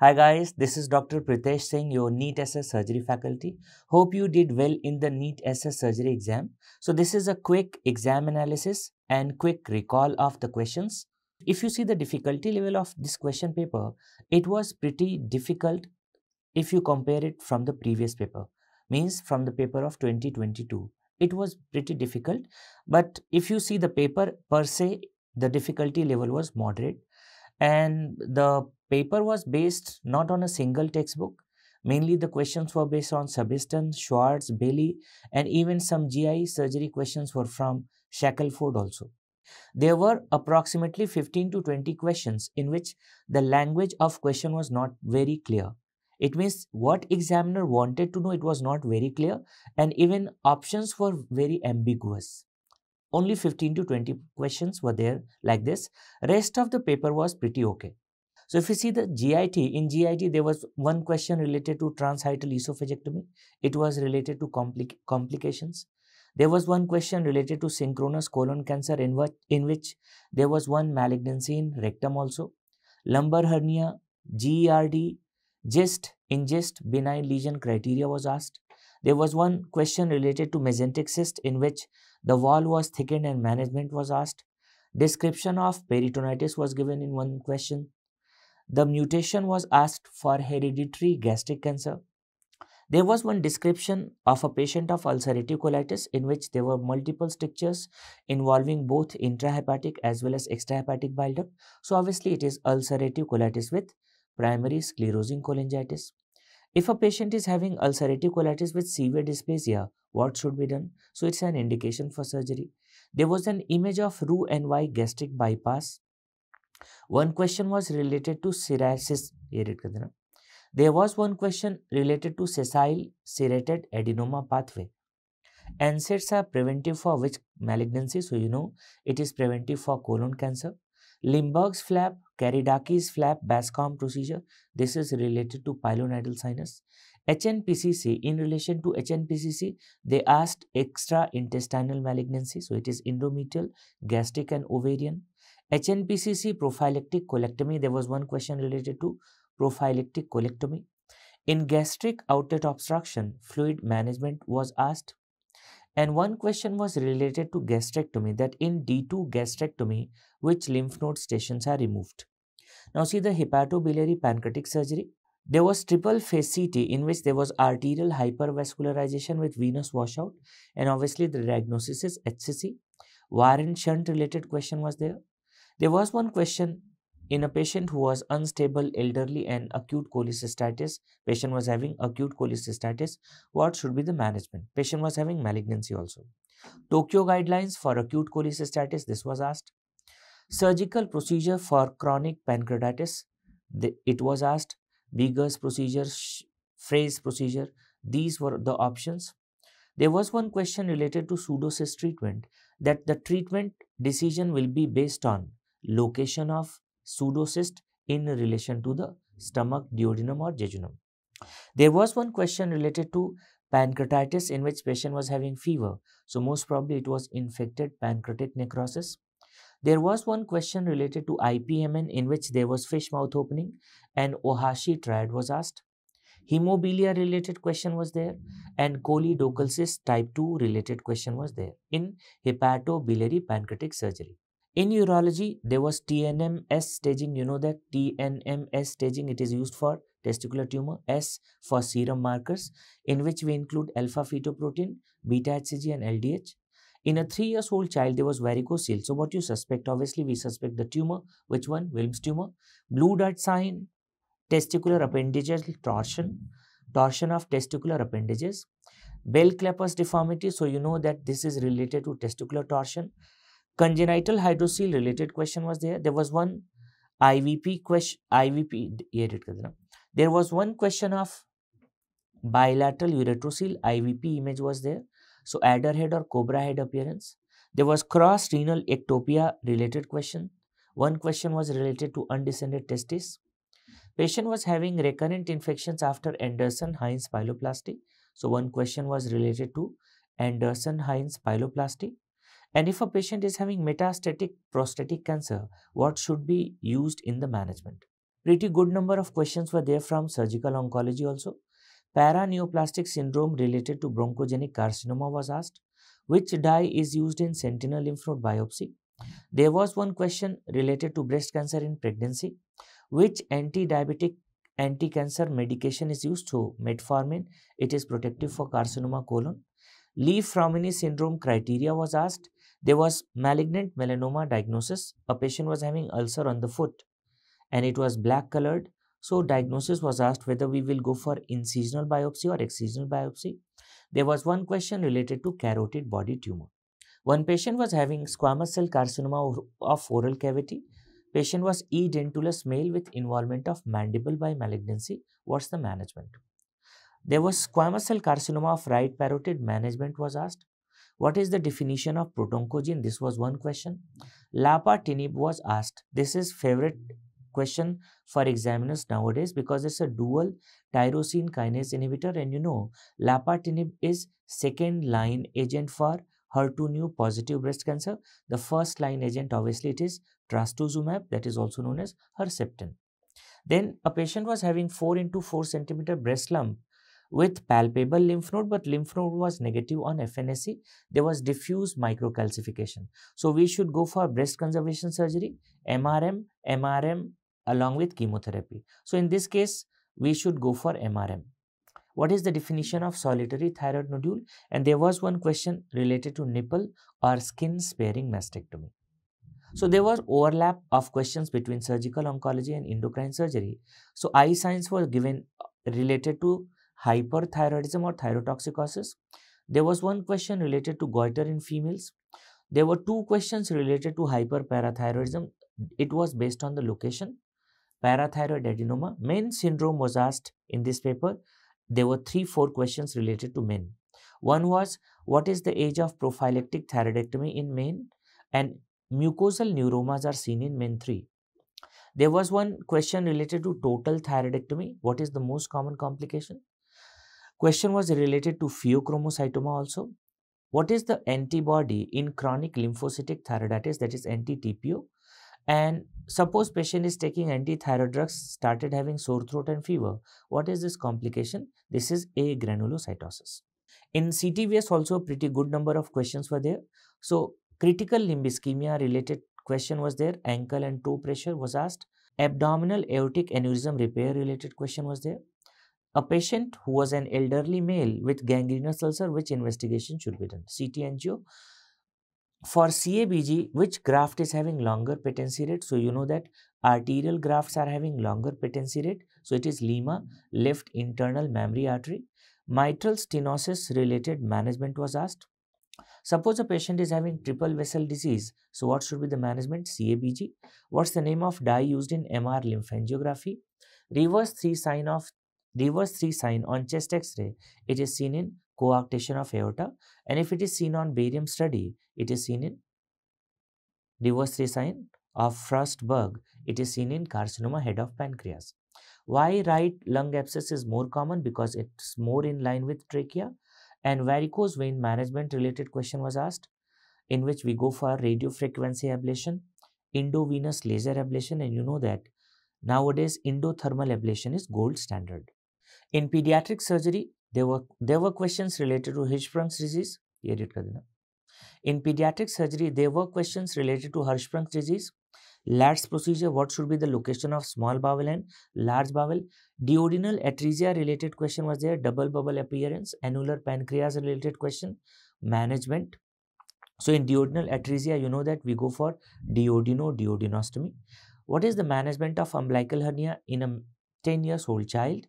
Hi guys, this is Dr. Pritesh Singh, your NEET SS surgery faculty. Hope you did well in the NEET SS surgery exam. So this is a quick exam analysis and quick recall of the questions. If you see the difficulty level of this question paper, it was pretty difficult if you compare it from the previous paper, means from the paper of 2022. It was pretty difficult, but if you see the paper per se, the difficulty level was moderate and the paper was based not on a single textbook. Mainly the questions were based on Sabiston, Schwartz, Bailey and even some GI surgery questions were from Shackelford also. There were approximately 15 to 20 questions in which the language of question was not very clear. It means what examiner wanted to know it was not very clear and even options were very ambiguous only 15 to 20 questions were there like this rest of the paper was pretty okay so if you see the git in git there was one question related to transhiatal esophagectomy it was related to compli complications there was one question related to synchronous colon cancer in, in which there was one malignancy in rectum also lumbar hernia gerd gist ingest, benign lesion criteria was asked there was one question related to mesenteric cyst in which the wall was thickened and management was asked. Description of peritonitis was given in one question. The mutation was asked for hereditary gastric cancer. There was one description of a patient of ulcerative colitis in which there were multiple strictures involving both intrahepatic as well as extrahepatic bile duct. So obviously it is ulcerative colitis with primary sclerosing cholangitis. If a patient is having ulcerative colitis with severe dysplasia, what should be done? So it's an indication for surgery. There was an image of Roux-en-Y gastric bypass. One question was related to cirrhosis. There was one question related to sessile serrated adenoma pathway. NSAIDs are preventive for which malignancy? So you know it is preventive for colon cancer. Limberg's flap, Karydakis flap Bascom procedure. This is related to pilonidal sinus. HNPCC, in relation to HNPCC, they asked extra intestinal malignancy. So it is endometrial, gastric and ovarian. HNPCC prophylactic colectomy. There was one question related to prophylactic colectomy. In gastric outlet obstruction, fluid management was asked. And one question was related to gastrectomy that in D2 gastrectomy, which lymph node stations are removed. Now see the hepatobiliary pancreatic surgery. There was triple phase CT in which there was arterial hypervascularization with venous washout and obviously the diagnosis is HCC. Warren shunt related question was there. There was one question in a patient who was unstable, elderly and acute cholecystitis, patient was having acute cholecystitis, what should be the management? Patient was having malignancy also. Tokyo guidelines for acute cholecystitis, this was asked. Surgical procedure for chronic pancreatitis, the, it was asked. Beger's procedure, Frey's procedure, these were the options. There was one question related to pseudocyst treatment that the treatment decision will be based on location of pseudocyst in relation to the stomach, duodenum or jejunum. There was one question related to pancreatitis in which patient was having fever. So most probably it was infected pancreatic necrosis. There was one question related to IPMN in which there was fish mouth opening and Ohashi triad was asked. Hemobilia related question was there and choledochal cyst type 2 related question was there in hepatobiliary pancreatic surgery. In urology, there was TNMS staging. You know that TNMS staging, it is used for testicular tumor. S for serum markers, in which we include alpha fetoprotein, beta HCG and LDH. In a three years old child, there was varicocele. So what you suspect? Obviously, we suspect the tumor. Which one? Wilms tumor. Blue dot sign, testicular appendages torsion, torsion of testicular appendages. Bell Clapper's deformity. So you know that this is related to testicular torsion. Congenital hydrocele related question was there. There was one IVP question, IVP, there was one question of bilateral ureterocele, IVP image was there. So adder head or cobra head appearance. There was cross renal ectopia related question. One question was related to undescended testis. Patient was having recurrent infections after Anderson-Hynes pyeloplasty. So one question was related to Anderson-Hynes pyeloplasty. And if a patient is having metastatic prostatic cancer, what should be used in the management? Pretty good number of questions were there from surgical oncology also. Paraneoplastic syndrome related to bronchogenic carcinoma was asked. Which dye is used in sentinel lymph node biopsy? There was one question related to breast cancer in pregnancy. Which anti-diabetic anti-cancer medication is used? So, metformin, it is protective for carcinoma colon. Li-Fraumeni syndrome criteria was asked. There was malignant melanoma diagnosis. A patient was having ulcer on the foot and it was black colored. So, diagnosis was asked whether we will go for incisional biopsy or excisional biopsy. There was one question related to carotid body tumor. One patient was having squamous cell carcinoma of oral cavity. Patient was E. dentulus male with involvement of mandible by malignancy. What's the management? There was squamous cell carcinoma of right parotid. Management was asked. What is the definition of proto-oncogene? This was one question. Lapatinib was asked. This is favorite question for examiners nowadays because it's a dual tyrosine kinase inhibitor and you know lapatinib is second line agent for HER2/neu positive breast cancer. The first line agent obviously it is trastuzumab that is also known as Herceptin. Then a patient was having 4 into 4 centimeter breast lump with palpable lymph node but lymph node was negative on FNAC. There was diffuse microcalcification. So we should go for breast conservation surgery, MRM, MRM along with chemotherapy. So in this case, we should go for MRM. What is the definition of solitary thyroid nodule? And there was one question related to nipple or skin sparing mastectomy. So there was overlap of questions between surgical oncology and endocrine surgery. So eye signs were given uh, related to hyperthyroidism or thyrotoxicosis. There was one question related to goiter in females. There were two questions related to hyperparathyroidism. It was based on the location. Parathyroid adenoma. MEN syndrome was asked in this paper there were three, four questions related to MEN. One was, what is the age of prophylactic thyroidectomy in MEN? And mucosal neuromas are seen in MEN 3. There was one question related to total thyroidectomy. What is the most common complication? Question was related to pheochromocytoma also. What is the antibody in chronic lymphocytic thyroiditis that is anti-TPO? And suppose patient is taking anti-thyroid drugs, started having sore throat and fever. What is this complication? This is agranulocytosis. In CTVS also a pretty good number of questions were there. So critical limb ischemia related question was there. Ankle and toe pressure was asked. Abdominal aortic aneurysm repair related question was there. A patient who was an elderly male with gangrenous ulcer, which investigation should be done? CT angio for CABG, which graft is having longer patency rate? So you know that arterial grafts are having longer patency rate. So it is LIMA, left internal mammary artery. Mitral stenosis related management was asked. Suppose a patient is having triple vessel disease. So what should be the management? CABG. What's the name of dye used in MR lymphangiography? Reverse 3 sign of reverse 3 sign on chest x-ray. It is seen in coarctation of aorta and if it is seen on barium study, it is seen in reverse sign of Frostberg. It is seen in carcinoma head of pancreas. Why right lung abscess is more common? Because it's more in line with trachea. And varicose vein management related question was asked in which we go for radiofrequency ablation, endovenous laser ablation and you know that nowadays endothermal ablation is gold standard. In pediatric surgery, there were there were questions related to Hirschsprung's disease. In pediatric surgery, there were questions related to Hirschsprung's disease. Ladd's procedure, what should be the location of small bowel and large bowel? Duodenal atresia related question was there. Double bubble appearance. Annular pancreas related question. Management. So in duodenal atresia, you know that we go for duodeno duodenostomy. What is the management of umbilical hernia in a 10 years old child?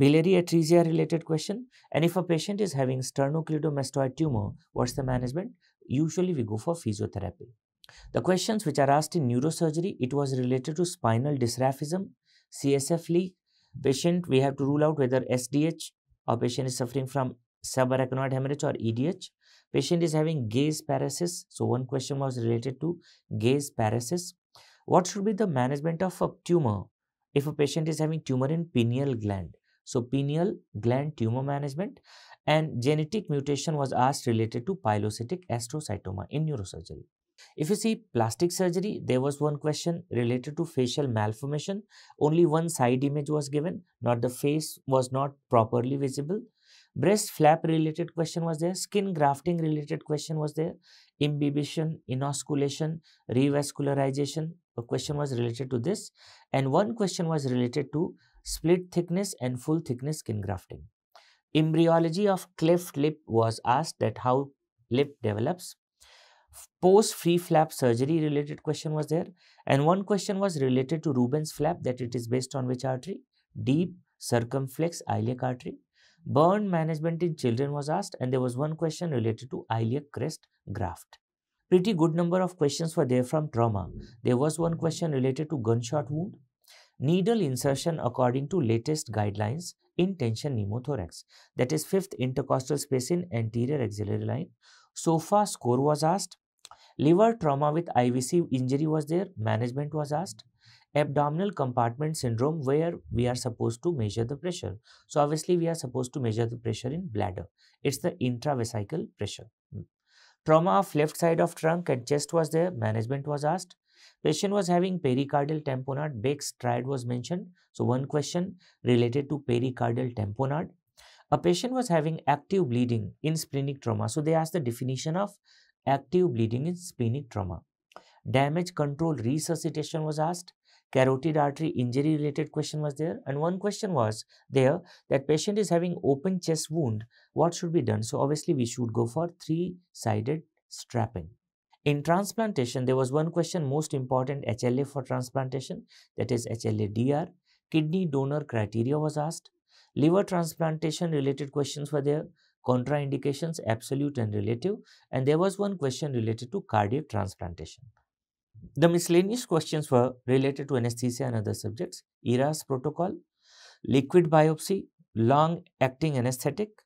Biliary atresia related question. And if a patient is having sternocleidomastoid tumor, what's the management? Usually we go for physiotherapy. The questions which are asked in neurosurgery, it was related to spinal dysraphism, CSF leak. Patient, we have to rule out whether SDH or patient is suffering from subarachnoid hemorrhage or EDH. Patient is having gaze paresis. So one question was related to gaze paresis. What should be the management of a tumor if a patient is having tumor in pineal gland? So pineal gland tumor management and genetic mutation was asked related to pilocytic astrocytoma in neurosurgery. If you see plastic surgery, there was one question related to facial malformation. Only one side image was given, not the face was not properly visible. Breast flap related question was there. Skin grafting related question was there. Imbibition, inosculation, revascularization. A question was related to this. And one question was related to split thickness and full thickness skin grafting. Embryology of cleft lip was asked that how lip develops. Post free flap surgery related question was there. And one question was related to Rubens flap that it is based on which artery? Deep circumflex iliac artery. Burn management in children was asked and there was one question related to iliac crest graft. Pretty good number of questions were there from trauma. There was one question related to gunshot wound, needle insertion according to latest guidelines in tension pneumothorax that is fifth intercostal space in anterior axillary line. SOFA score was asked. Liver trauma with IVC injury was there. Management was asked abdominal compartment syndrome where we are supposed to measure the pressure. So obviously we are supposed to measure the pressure in bladder. It's the intravesical pressure. Hmm. Trauma of left side of trunk and chest was there. Management was asked. Patient was having pericardial tamponade. Beck's triad was mentioned. So one question related to pericardial tamponade. A patient was having active bleeding in splenic trauma. So they asked the definition of active bleeding in splenic trauma. Damage control resuscitation was asked carotid artery injury related question was there and one question was there that patient is having open chest wound what should be done so obviously we should go for three sided strapping in transplantation there was one question most important hla for transplantation that is hla dr kidney donor criteria was asked. Liver transplantation related questions were there contraindications absolute and relative and there was one question related to cardiac transplantation. The miscellaneous questions were related to anesthesia and other subjects, ERAS protocol, liquid biopsy, long acting anesthetic,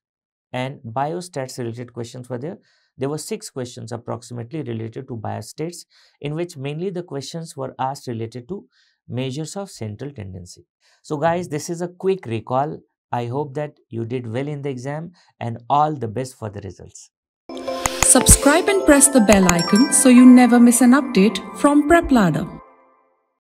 and biostats related questions were there. There were six questions approximately related to biostats, in which mainly the questions were asked related to measures of central tendency. So, guys, this is a quick recall. I hope that you did well in the exam and all the best for the results. Subscribe and press the bell icon so you never miss an update from PrepLadder.